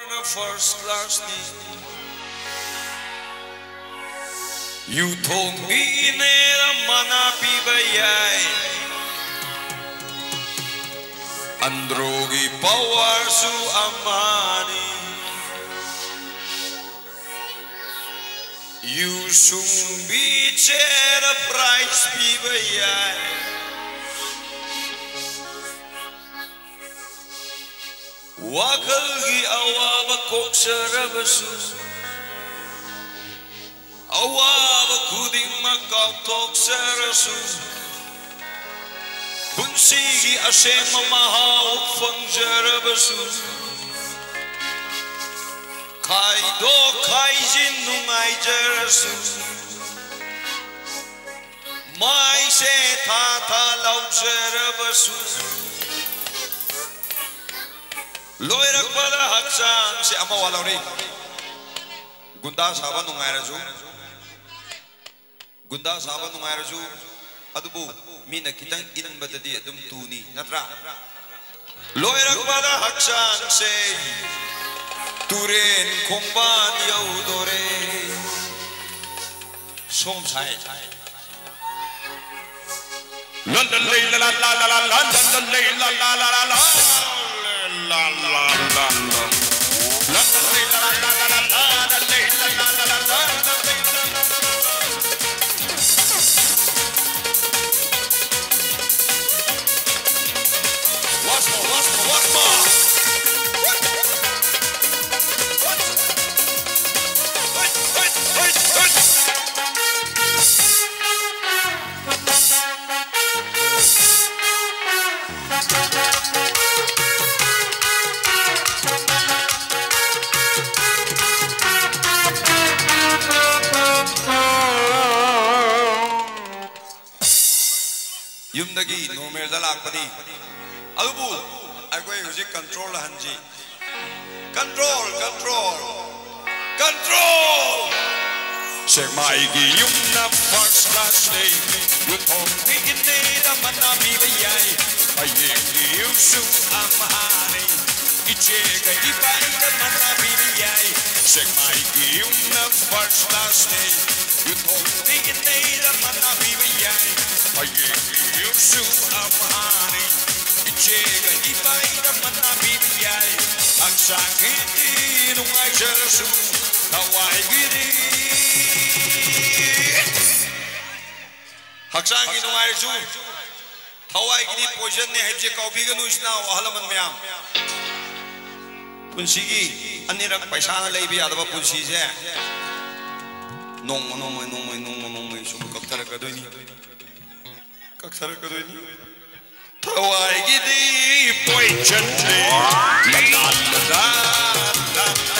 on a first class knee. You told me that I mana bibiyay Ang drogi power su amani. You chair of price bibiyay وكلغي أواب كوكسر بسو أواب كودي مكا توكسر سو بنسيغي أشيم مها وفنجر بسو Kaydo kaijin numai jerasu Mai se tata lau jerabasu لوي رقبة دا حق شام سي أما والوري گندا صاحبا نمائي رجو گندا صاحبا نمائي رجو أدبو مين كتن إن بددي أدم توني نترا لوي رقبة دا حق شام سي تورين كمبان يو دوري سوم ساي لندن ليلا لا لا لا لندن ليلا لا لا لا What's more? What's more? What's more? Nagi, no Mirzalakadi. Albu, I go control, Hanji. Control, control, control. Say, my you na first class day. You talk big in the manami, the yay. I give you soup, I'm first class day. ꯍꯛꯆꯥꯡꯒꯤ ꯅꯨꯡꯉꯥꯏꯔꯁꯨ ꯊꯋꯥꯏꯒꯤꯗꯤ ꯄꯣꯏꯖꯟꯅꯦ ꯍꯥꯏꯕꯁꯦ ꯀꯥꯎꯕꯤꯒꯅꯨ ꯏꯆꯤꯟꯅꯥꯎ ꯑꯍꯜ ꯂꯃꯟ ꯃꯌꯥꯝ ꯄꯨꯟꯁꯤꯒꯤ ꯑꯅꯤꯔꯛ ꯄꯩꯁꯥꯅ ꯂꯩꯕ ꯌꯥꯗꯕ ꯄꯨꯟꯁꯤꯁꯦ Нома, нома, нома, нома, нома, еще мы как тара кадуни. Как тара кадуни. Тавай гиди, пой чатли. Да, да, да, да.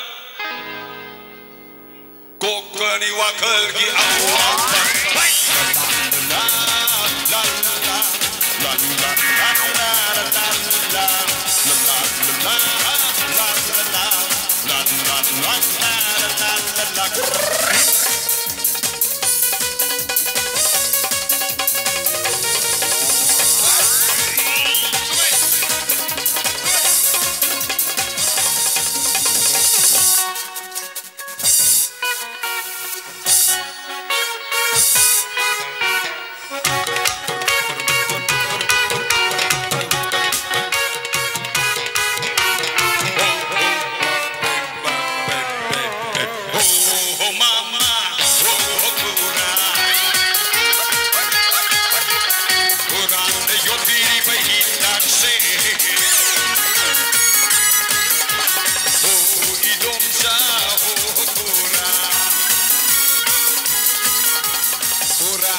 ni wakal gi awa La la la la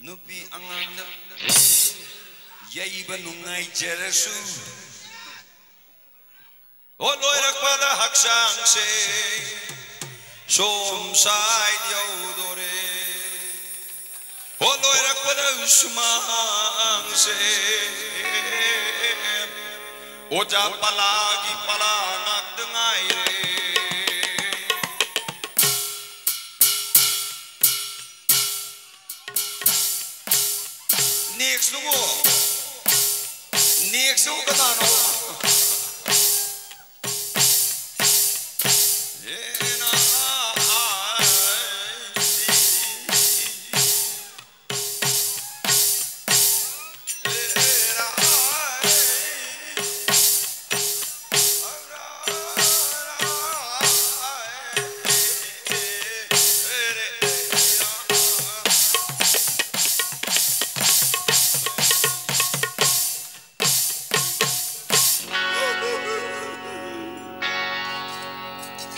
nupi anganda yaiba nungai jeresu oloira oh, kwada haksang se. Som sai yodore oloira oh, kwada usmang se. Oh, Oja palagi palangak dengai Nungo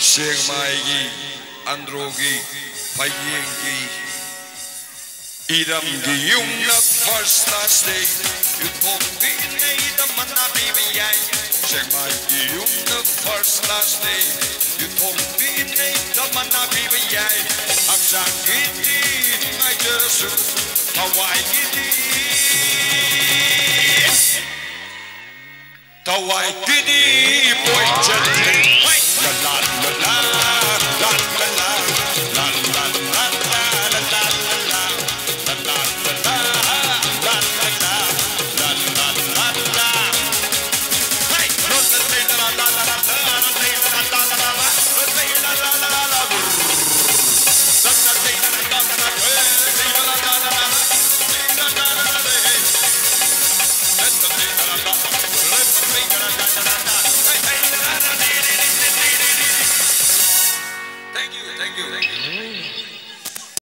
Zeg maar die, andere die, wij die, iedem de first last day, jut ook die in de iedem man zeg maar die, jum de first last day, jut ook die in de iedem man nabij wij, absang mijn Jezus, hou wij dit. Kawaii Kiddy Boy Chelly. La la la la la la.